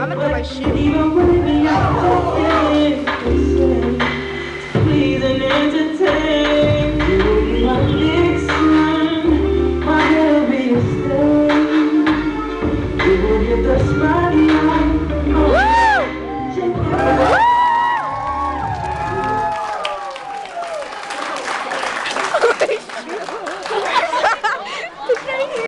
I'm gonna my shit. Even when you're please and entertain. My Dixon, my will be a stay. You will get the smile.